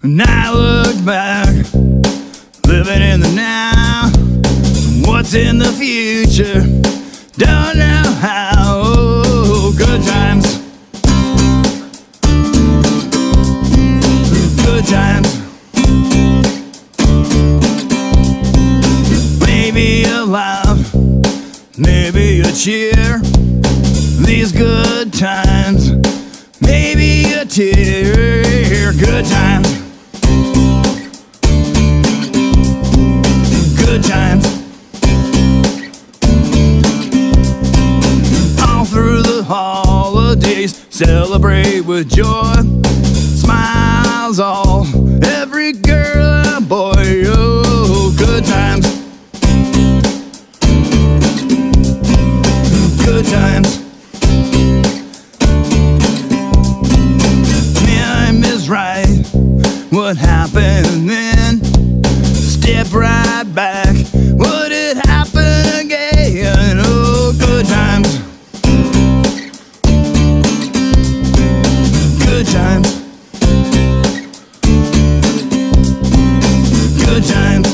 And I look back, living in the now. What's in the future? Don't know how. Oh, good times. Good times. Maybe a laugh, maybe a cheer. These good times, maybe a tear. Good times. Holidays, celebrate with joy. Smiles all, every girl and boy. Oh, good times. Good times. Time is right. What happened then? Step right back. Times. Good times.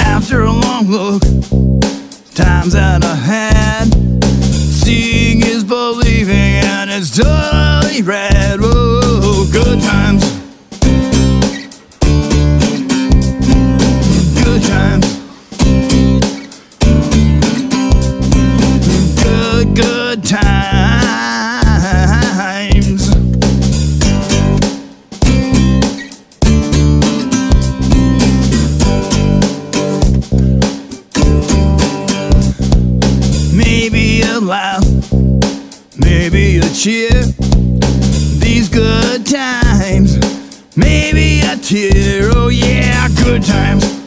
After a long look, times that I had, seeing is believing, and it's totally rad. Whoa, good times. Good times. Laugh, maybe a cheer. These good times, maybe a tear. Oh, yeah, good times.